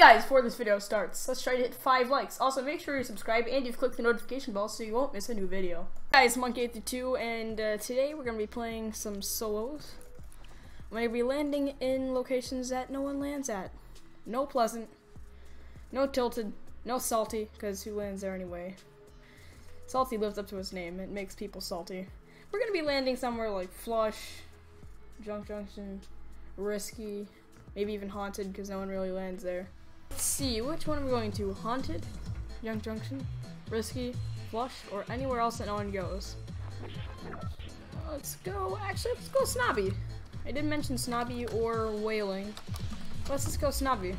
guys, before this video starts, let's try to hit 5 likes. Also, make sure you subscribe and you've clicked the notification bell so you won't miss a new video. Hey guys, Monkey832, and uh, today we're going to be playing some solos. I'm going to be landing in locations that no one lands at. No Pleasant, no Tilted, no Salty, because who lands there anyway? Salty lives up to his name, it makes people salty. We're going to be landing somewhere like Flush, Junk Junction, Risky, maybe even Haunted, because no one really lands there. Let's see, which one are we going to? Haunted, Junk Junction, Risky, Flush, or anywhere else that no one goes? Let's go, actually, let's go Snobby. I didn't mention Snobby or Wailing. Let's just go Snobby.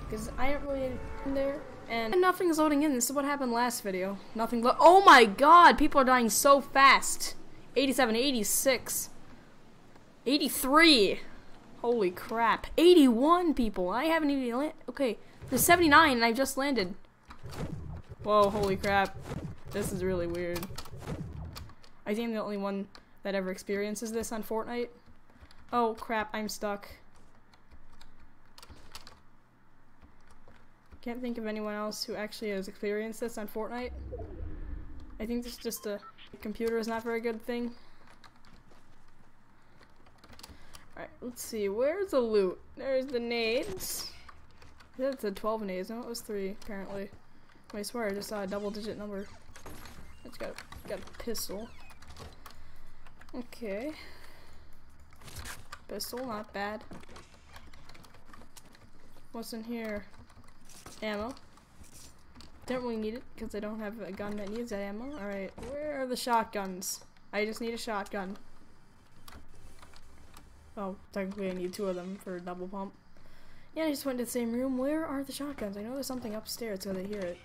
Because I didn't really in there. And nothing's loading in. This is what happened last video. Nothing Oh my god! People are dying so fast. 87, 86. 83. Holy crap. 81 people. I haven't even landed. Okay. There's 79 and I just landed. Whoa, holy crap. This is really weird. I think I'm the only one that ever experiences this on Fortnite. Oh crap, I'm stuck. Can't think of anyone else who actually has experienced this on Fortnite. I think this is just a computer is not very good thing. Alright, let's see. Where's the loot? There's the nades. That's a 12 nades. No, it was 3, apparently. I swear I just saw a double digit number. It's got, got a pistol. Okay. Pistol, not bad. What's in here? Ammo. Don't really need it because I don't have a gun that needs that ammo. Alright, where are the shotguns? I just need a shotgun. Oh, technically I need two of them for a double pump. Yeah, I just went to the same room. Where are the shotguns? I know there's something upstairs because I hear it.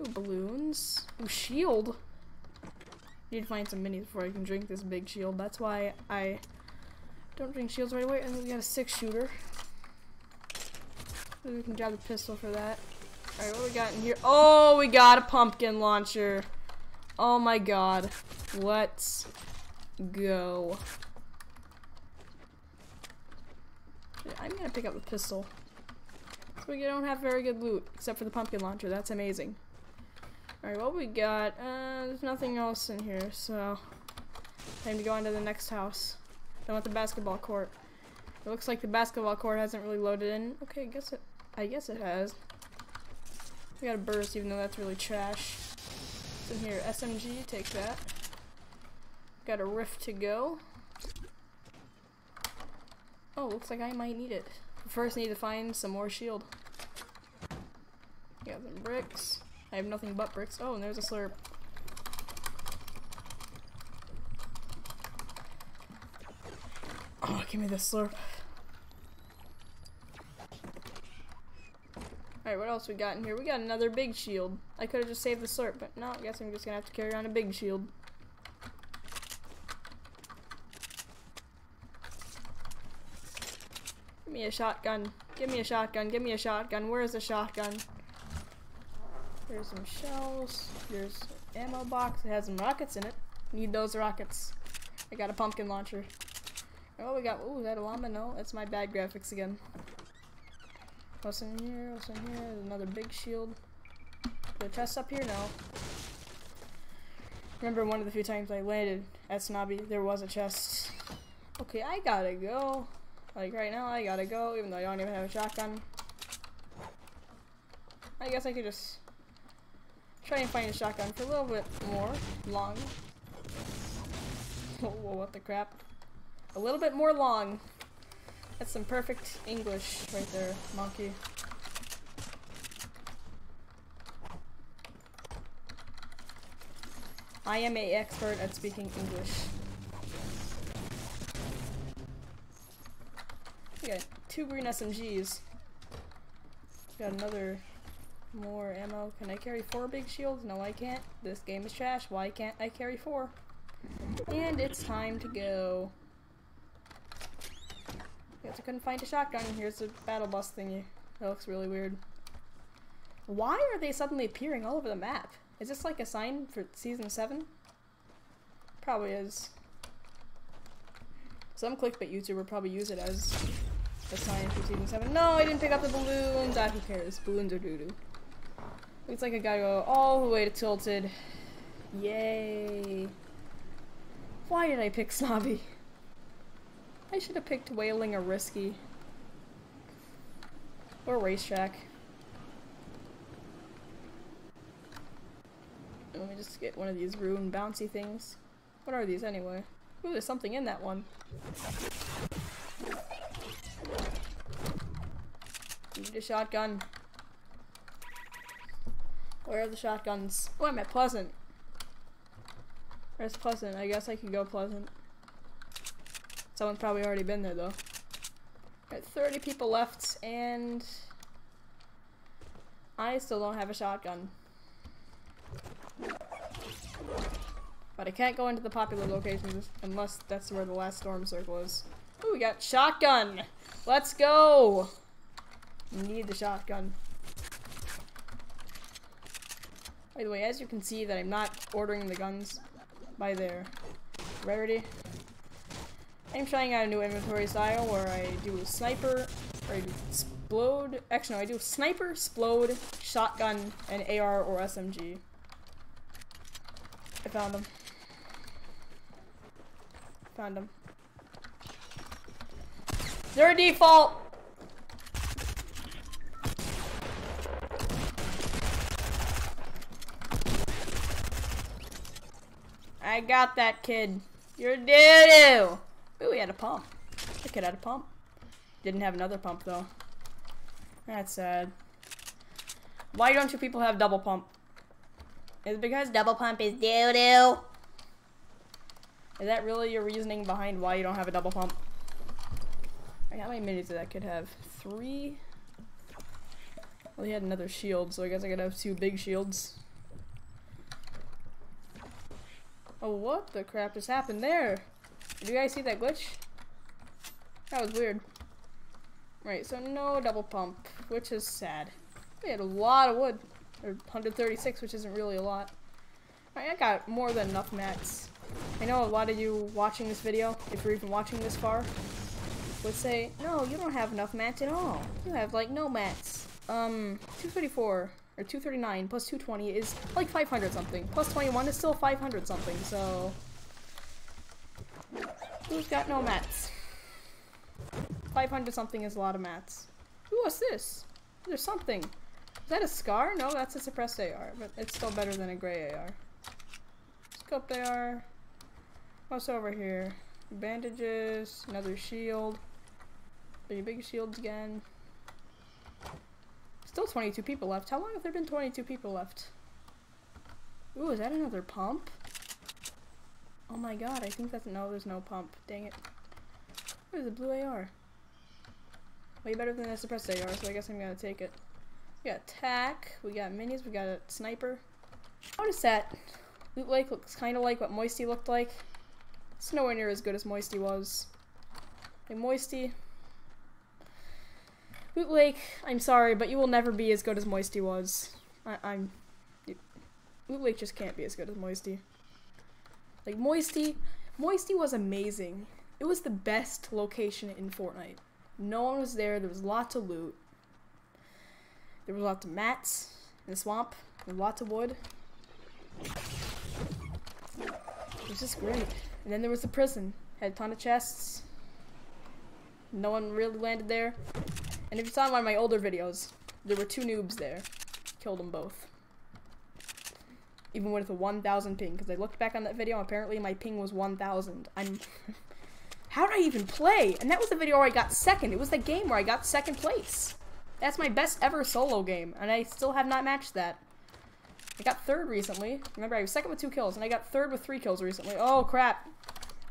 Ooh, balloons. Ooh, shield. Need to find some minis before I can drink this big shield. That's why I don't drink shields right away. And we got a six shooter. Maybe we can grab the pistol for that. Alright, what we got in here? Oh, we got a pumpkin launcher. Oh my god. Let's go. I'm gonna pick up the pistol. So we don't have very good loot, except for the pumpkin launcher. That's amazing. Alright, what we got? Uh, there's nothing else in here, so... Time to go on to the next house. Then with the basketball court. It looks like the basketball court hasn't really loaded in. Okay, I guess it... I guess it has. We got a burst, even though that's really trash. In here, SMG, take that. Got a rift to go. Oh, looks like I might need it. First, need to find some more shield. Got some bricks. I have nothing but bricks. Oh, and there's a slurp. Oh, give me the slurp. Alright, what else we got in here? We got another big shield. I could have just saved the slurp, but no, I guess I'm just gonna have to carry on a big shield. Give me a shotgun. Give me a shotgun. Give me a shotgun. Where is the shotgun? There's some shells. There's ammo box. It has some rockets in it. Need those rockets. I got a pumpkin launcher. Oh, we got. Ooh, is that a llama? No, that's my bad graphics again. What's in here? What's in here? There's another big shield. The chest up here? No. Remember one of the few times I landed at Snobby, there was a chest. Okay, I gotta go. Like right now, I gotta go, even though I don't even have a shotgun. I guess I could just try and find a shotgun for a little bit more long. Whoa, what the crap? A little bit more long. That's some perfect English right there, monkey. I am a expert at speaking English. We got two green SMGs. Got another more ammo. Can I carry four big shields? No, I can't. This game is trash. Why can't I carry four? And it's time to go. I Guess I couldn't find a shotgun. Here's a battle bus thingy. That looks really weird. Why are they suddenly appearing all over the map? Is this like a sign for season 7? Probably is. Some clickbait YouTuber probably use it as That's for season 7. No, I didn't pick up the balloons. Ah, who cares? Balloons are doo-doo. Looks like I gotta go all the way to Tilted. Yay. Why did I pick Snobby? I should have picked Wailing or Risky. Or Racetrack. Let me just get one of these rune bouncy things. What are these anyway? Ooh, there's something in that one. Need a shotgun. Where are the shotguns? Oh, I'm at Pleasant. Where's Pleasant? I guess I could go Pleasant. Someone's probably already been there though. Got 30 people left and I still don't have a shotgun. But I can't go into the popular locations unless that's where the last storm circle is. Oh, we got shotgun! Let's go! Need the shotgun. By the way, as you can see that I'm not ordering the guns by their rarity. I'm trying out a new inventory style where I do a sniper, or I do explode, actually no, I do sniper, explode, shotgun, and AR or SMG. I found them. Found them. They're a default! I got that kid. You're doo-doo! Ooh, he had a pump. The kid had a pump. Didn't have another pump, though. That's sad. Why don't you people have double pump? Is because double pump is doo-doo? Is that really your reasoning behind why you don't have a double pump? How many minis did that kid have? Three? Well, he had another shield, so I guess I could have two big shields. Oh, what the crap just happened there? Did you guys see that glitch? That was weird. Right, so no double pump, which is sad. We had a lot of wood. Or 136, which isn't really a lot. Right, I got more than enough mats. I know a lot of you watching this video, if you're even watching this far, would say, no, you don't have enough mats at all. You have, like, no mats. Um, 234 or 239 plus 220 is like 500 something. Plus 21 is still 500 something, so... Who's got no mats? 500 something is a lot of mats. Ooh, what's this? There's something. Is that a scar? No, that's a suppressed AR, but it's still better than a gray AR. Scope AR. What's over here? Bandages, another shield. Big, big shields again. Still 22 people left. How long have there been 22 people left? Ooh, is that another pump? Oh my god, I think that's- no, there's no pump. Dang it. Where's the blue AR? Way better than the suppressed AR, so I guess I'm gonna take it. We got tack, we got minis, we got a sniper. Notice that Loot Lake looks kind of like what Moisty looked like. It's nowhere near as good as Moisty was. Like Moisty, Loot Lake, I'm sorry, but you will never be as good as Moisty was. I am Loot Lake just can't be as good as Moisty. Like, Moisty, Moisty was amazing. It was the best location in Fortnite. No one was there, there was lots of loot. There was lots of mats in the swamp, and lots of wood. It was just great. And then there was the prison. Had a ton of chests. No one really landed there. And if you saw one of my older videos, there were two noobs there. Killed them both. Even with a 1,000 ping, because I looked back on that video, apparently my ping was 1,000. I'm... How did I even play? And that was the video where I got second. It was the game where I got second place. That's my best ever solo game, and I still have not matched that. I got third recently. Remember, I was second with two kills, and I got third with three kills recently. Oh, crap.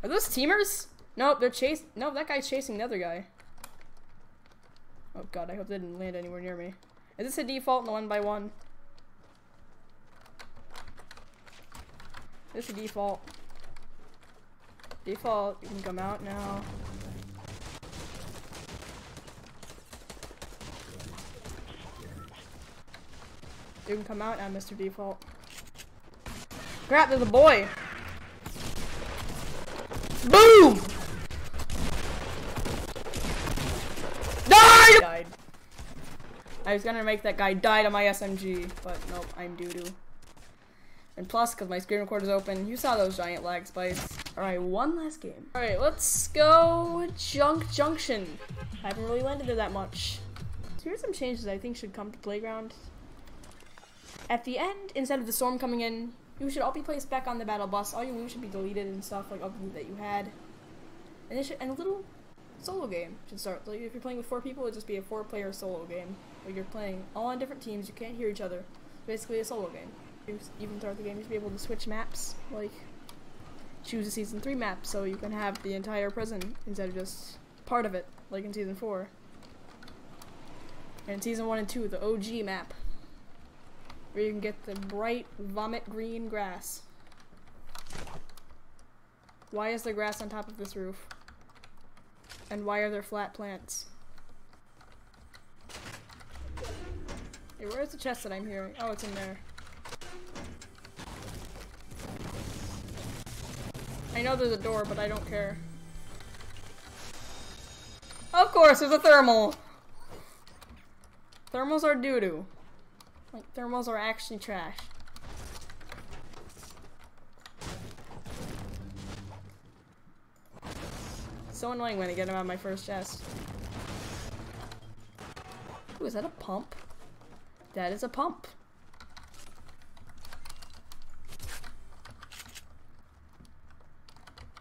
Are those teamers? Nope, they're chasing- No, that guy's chasing the other guy. Oh god, I hope they didn't land anywhere near me. Is this a default in the one by one? This is a default. Default, you can come out now. You can come out now, Mr. Default. Crap, there's a boy! Boom! I was gonna make that guy die to my SMG, but nope, I'm doo-doo. And plus, because my screen recorder's open, you saw those giant lag spikes. Alright, one last game. Alright, let's go Junk Junction. I haven't really landed there that much. So here's some changes I think should come to Playground. At the end, instead of the storm coming in, you should all be placed back on the battle bus. All your loot should be deleted and stuff, like all the loot that you had. And, should, and a little solo game should start. Like if you're playing with four people, it'd just be a four-player solo game. You're playing all on different teams, you can't hear each other. Basically a solo game. You, even throughout the game, you should be able to switch maps, like choose a season 3 map so you can have the entire prison instead of just part of it, like in season 4. And season 1 and 2, the OG map where you can get the bright vomit green grass. Why is there grass on top of this roof? And why are there flat plants? Where's the chest that I'm hearing? Oh, it's in there. I know there's a door, but I don't care. Of course, there's a thermal! Thermals are doo-doo. Like, thermals are actually trash. So annoying when I get them on my first chest. Ooh, is that a pump? That is a pump.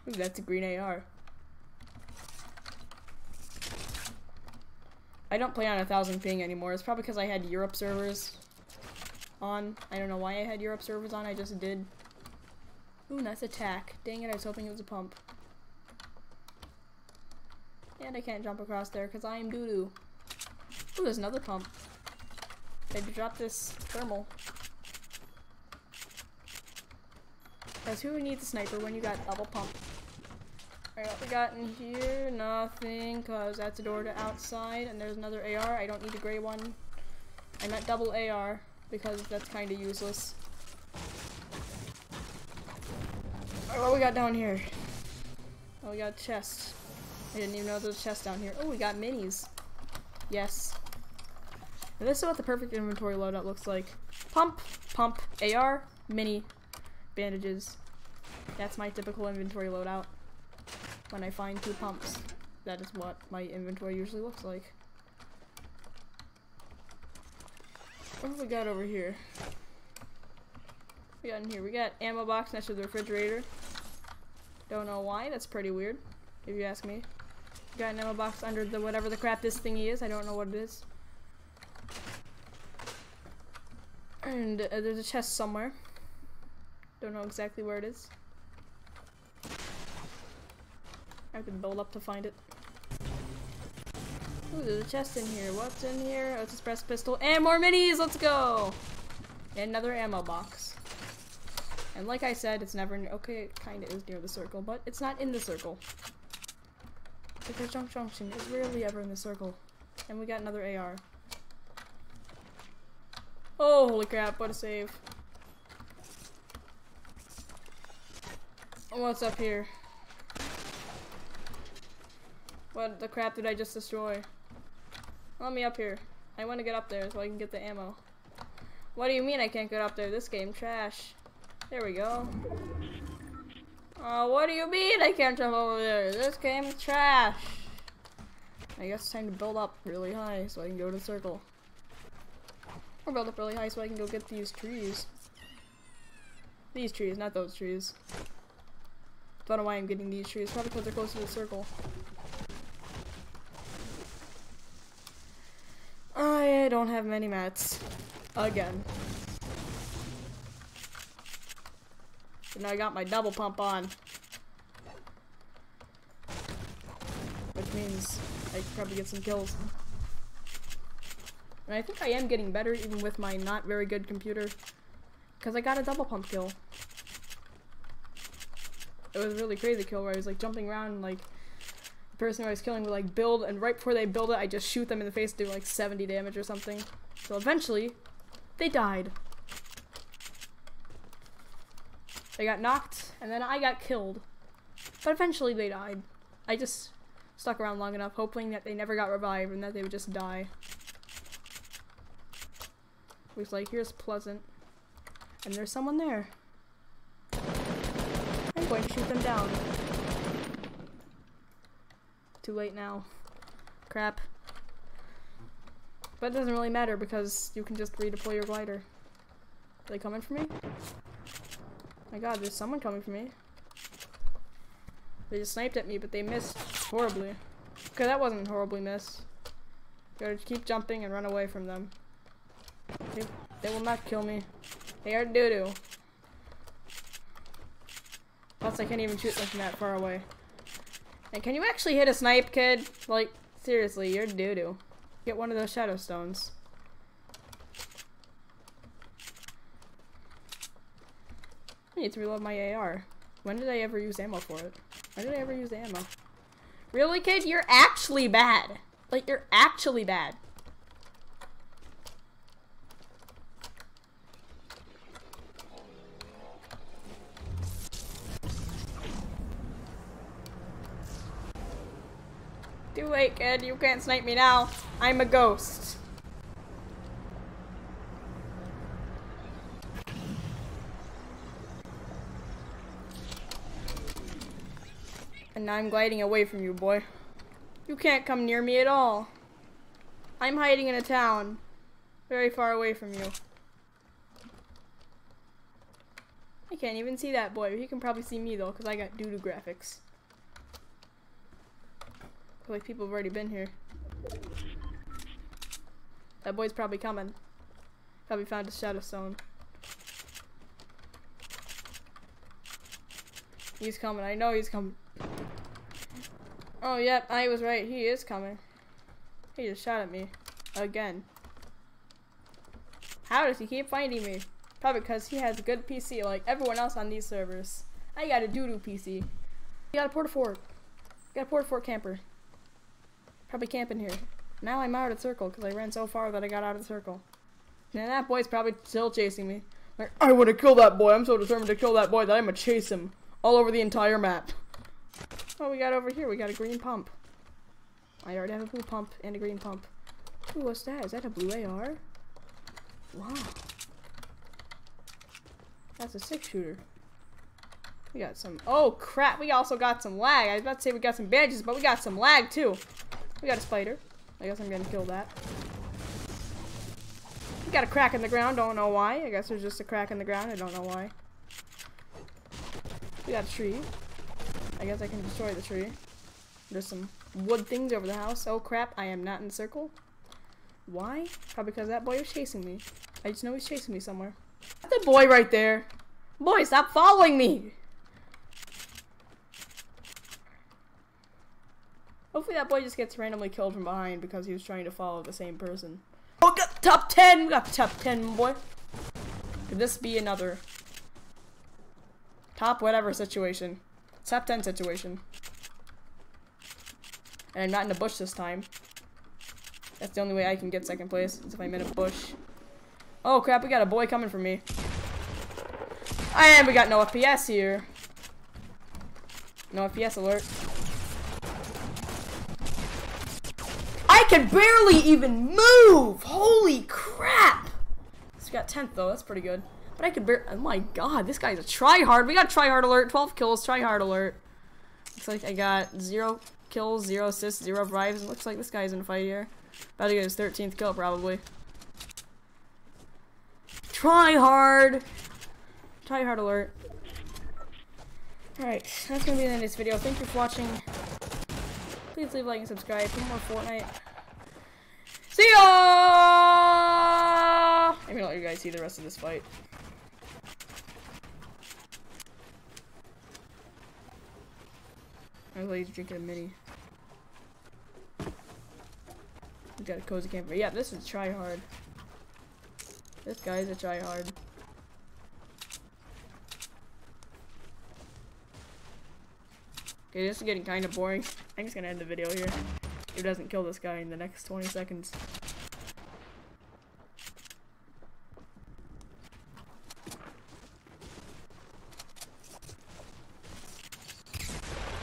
Ooh, that's a green AR. I don't play on a thousand ping anymore. It's probably because I had Europe servers on. I don't know why I had Europe servers on, I just did. Ooh, nice attack. Dang it, I was hoping it was a pump. And I can't jump across there because I am doo-doo. Ooh, there's another pump. I dropped this thermal. Because who needs a sniper when you got double pump? Alright, what we got in here? Nothing, because that's a door to outside, and there's another AR. I don't need a gray one. I meant double AR because that's kind of useless. Right, what we got down here? Oh, we got a chest. I didn't even know there was a chest down here. Oh, we got minis. Yes. And this is what the perfect inventory loadout looks like. Pump, pump, AR, mini, bandages. That's my typical inventory loadout. When I find two pumps, that is what my inventory usually looks like. What have we got over here? We got in here. We got ammo box next to the refrigerator. Don't know why. That's pretty weird, if you ask me. We got an ammo box under the whatever the crap this thingy is. I don't know what it is. And uh, there's a chest somewhere. Don't know exactly where it is. I can build up to find it. Ooh, there's a chest in here. What's in here? Oh, it's a express pistol. And more minis! Let's go! And another ammo box. And like I said, it's never okay, it kinda is near the circle, but it's not in the circle. Because Junk Junction is rarely ever in the circle. And we got another AR. Oh, holy crap, what a save. Oh, what's up here? What the crap did I just destroy? Let me up here. I want to get up there so I can get the ammo. What do you mean I can't get up there? This game trash. There we go. Oh, what do you mean I can't jump over there? This game trash. I guess it's time to build up really high so I can go to the circle. Or build up really high so I can go get these trees. These trees, not those trees. Don't know why I'm getting these trees. Probably because they're close to the circle. I don't have many mats. Again. But now I got my double pump on. Which means I could probably get some kills. And I think I am getting better even with my not very good computer. Because I got a double pump kill. It was really crazy kill where I was like jumping around like the person who I was killing would like build, and right before they build it, I just shoot them in the face, do like 70 damage or something. So eventually, they died. They got knocked, and then I got killed. But eventually they died. I just stuck around long enough, hoping that they never got revived and that they would just die. Looks like here's Pleasant. And there's someone there. I'm going to shoot them down. Too late now. Crap. But it doesn't really matter because you can just redeploy your glider. Are they coming for me? My god, there's someone coming for me. They just sniped at me, but they missed horribly. Okay, that wasn't horribly missed. Gotta keep jumping and run away from them. They, they will not kill me. They are doo-doo. Plus, I can't even shoot them from that far away. And can you actually hit a snipe, kid? Like, seriously, you're doo-doo. Get one of those shadow stones. I need to reload my AR. When did I ever use ammo for it? When did I ever use ammo? Really, kid? You're actually bad. Like, you're actually bad. Too late, kid. You can't snipe me now. I'm a ghost. And now I'm gliding away from you, boy. You can't come near me at all. I'm hiding in a town. Very far away from you. I can't even see that boy. He can probably see me though, because I got doo-doo graphics. Like people have already been here. That boy's probably coming. Probably found a shadow stone. He's coming. I know he's coming. Oh, yep, I was right. He is coming. He just shot at me. Again. How does he keep finding me? Probably because he has a good PC like everyone else on these servers. I got a doo-doo PC. You got a porta fort. Got a porta fort camper. Probably camping here. Now I'm out of circle because I ran so far that I got out of the circle. And that boy's probably still chasing me. Like, I want to kill that boy. I'm so determined to kill that boy that I'm going to chase him all over the entire map. Oh, we got over here. We got a green pump. I already have a blue pump and a green pump. Ooh, what's that? Is that a blue AR? Wow. That's a six shooter. We got some. Oh crap! We also got some lag. I was about to say we got some badges, but we got some lag too. We got a spider. I guess I'm gonna kill that. We got a crack in the ground. Don't know why. I guess there's just a crack in the ground. I don't know why. We got a tree. I guess I can destroy the tree. There's some wood things over the house. Oh crap, I am not in the circle. Why? Probably because that boy was chasing me. I just know he's chasing me somewhere. The boy right there. Boy, stop following me! Hopefully that boy just gets randomly killed from behind because he was trying to follow the same person. Oh, got top 10! We got top 10, boy. Could this be another top whatever situation? Top 10 situation. And I'm not in a bush this time. That's the only way I can get second place, is if I'm in a bush. Oh crap, we got a boy coming for me. And we got no FPS here. No FPS alert. I can barely even move! Holy crap! So we got 10th though, that's pretty good. But I could bear- oh my god, this guy's a tryhard. We got tryhard alert, 12 kills, tryhard alert. Looks like I got zero kills, zero assists, zero revives. Looks like this guy's in a fight here. About to get his 13th kill, probably. Tryhard! Tryhard alert. Alright, that's gonna be the end of this video. Thank you for watching. Please leave a like and subscribe for more Fortnite. See ya! I'm gonna let you guys see the rest of this fight. I was drinking a mini. We got a cozy camper. Yeah, this is try hard. This guy's a try hard. Okay, this is getting kind of boring. I'm just gonna end the video here. It doesn't kill this guy in the next 20 seconds.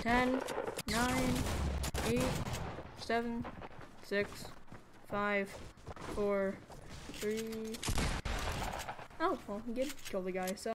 Ten, nine, eight, seven, six, five, four, three, Oh, well, he did kill the guy, so.